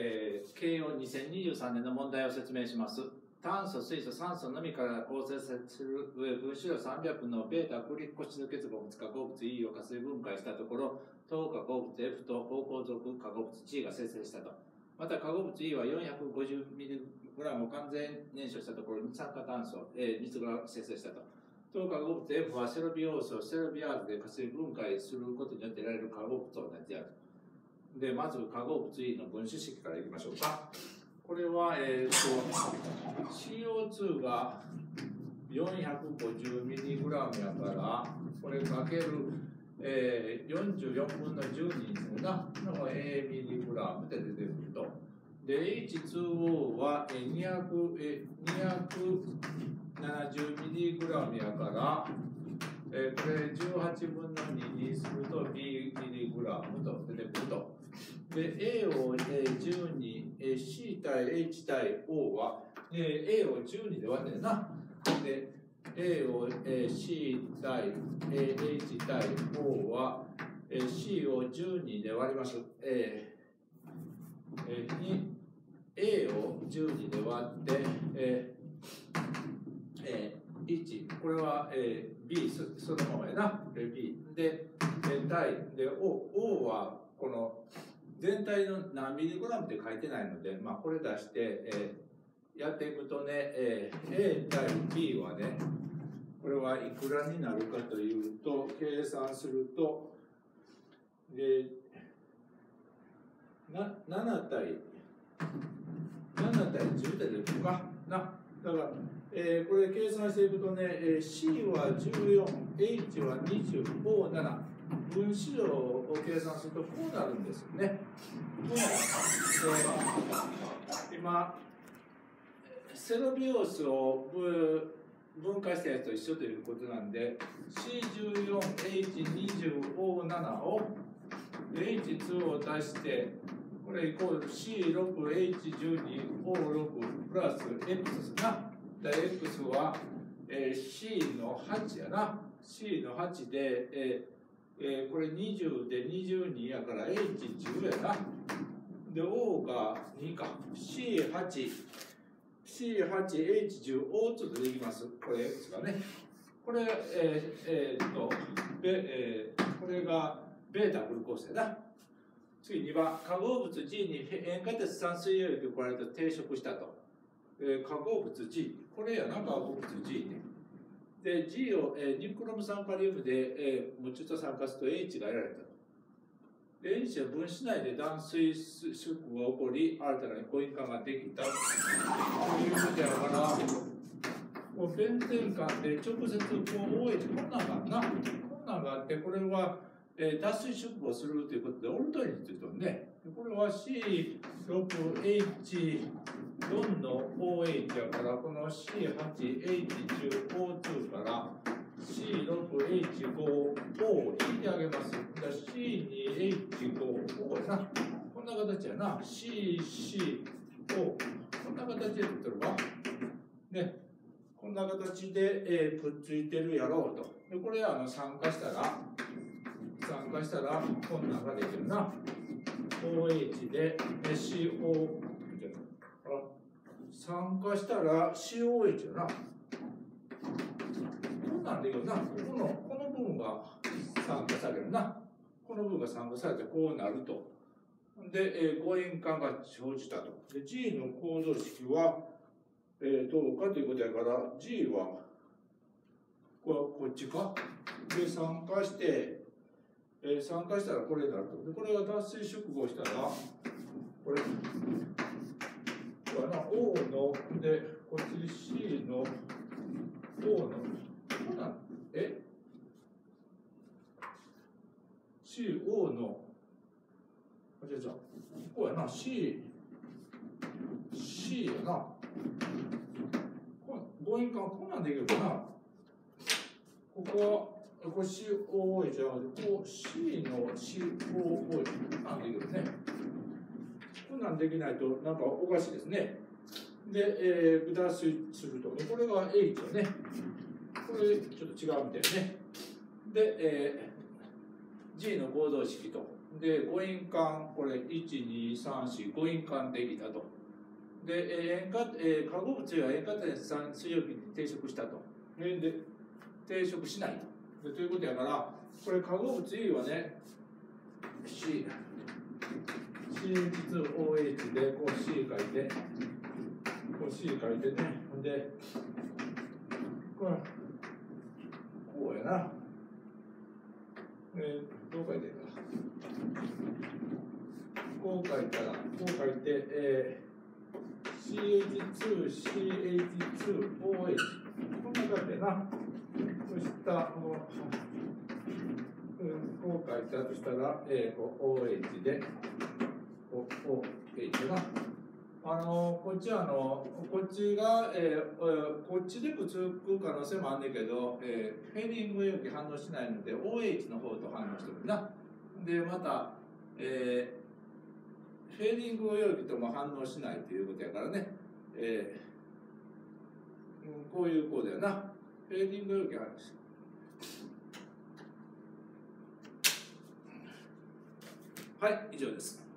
えー、慶応2023年の問題を説明します。炭素、水素、酸素のみから構成される分子量300のベータクリコシド結合物化合物 E を加水分解したところ、糖化合物 F と高構造化合物 G が生成したと。また化合物 E は 450mg を完全燃焼したところ、二酸化炭素、えー、水が生成したと。糖化合物 F はセロビオースをセロビアーズで加水分解することによって得られる化合物と同じである。で、まず化合物 E の分子式からいきましょうか。これは、えー、と CO2 が 450mg やから、これかける、えー、44分の12にするな、の A グラムで出てくると。で、H2O は 270mg やから、えー、これ18分の2にすると B ミリグラムと出てくると。で、A を、えー、12、え、C 対 H 対 O は、え、A を12で割ってるな。で、A を、え、C 対、え、H 対 O は、え、C を12で割ります。えーえー、に A を12で割って、ええー、1、これは、え、B そのままやな。B。で、え、対、で、O、O はこの全体の何ミリグラムって書いてないので、まあ、これ出して、えー、やっていくとね、えー、A 対 B はね、これはいくらになるかというと、計算すると、で、な7対、7対10で出るかな。だから、えー、これ計算していくとね、えー、C は14、H は20、O 7。分子量を計算するとこうなるんですよね。こうなる今、セロビオスを分解したやつと一緒ということなんで、C14、H20O7 を H2 を足して、これイコール C6、H12O6 プラス X な。で、X は、えー、C の8やな。C の8で、えーえー、これ20で22やから H10 やな。で、O が2か。C8、C8、H10O2 とできます。これ X がね。これ、えー、えー、っと、えー、これがベータグルコースやな。次2番、化合物 G に塩化鉄酸水溶液を加えると定食したと。えー、化合物 G。これやな、化合物 G ね。で、G を、えー、ニクロムサンカリウムで、えー、持ちと酸化すると H が得られたと。で、H は分子内で断水縮が起こり、新たなコイン化ができたということだから、こうベンゼン間で直接こう OH こんなんがあるな。こんなんがあって、これは、えー、脱水出庫をするということで、オルトインっていうとね、これは C6H4 の OH やから、この C8H10O2 から、C6H5O を引いてあげます。C2H5O やな。こんな形やな。CCO。こんな形で取るわ。ね。こんな形で、えー、くっついてるやろうと。でこれあの酸化したら、酸化したら、こんなんができるな。OH で CO。酸化したら COH やな。こんなんだけどな、ここの、この部分が酸化されるな。この部分が酸化されてこうなると。で、えー、誤塩管が生じたと。で、G の構造式は、えー、どうかということやから、G は、ここっちか。で、酸化して、えー、酸化したらこれになると。で、これが脱水縮合したら、これ、これな、O の、で、こっち C の、O の、こんなん、え ?CO の、あ、じゃじゃこうやな、C、C やな。こ母音感こんなんできるかな。ここは、これ COO じゃなくて、こう C の COO こんなんできるね。こんなんできないとなんかおかしいですね。で、えー、脱水すると。これが H よね。これちょっと違うみたいね。で、えー、G の合同式と。で五印間これ1234五印間できたとで塩化、えー、化合物が塩化鉄水溶液に抵触したとでで抵触しないとということやからこれ化合物 E はね C CH2OH でこう C 書いて。こう C 書いてね。ほんでこれこうやな。えー、どう書いてるかこう書いたらこう書いて、えー、CH2CH2OH こんな感じやな。たこう,、ん、こう書いたとしたら、えー、OH で OH なあのこっちはあのこっちが、えー、こっちでくっつく可能性もあるんけど、えー、フェーディング容器反応しないので OH の方と反応してるな。でまた、えー、フェーディング容器とも反応しないということやからね、えー、こういうこうだよな。フェーディング容器あるしないはい以上です。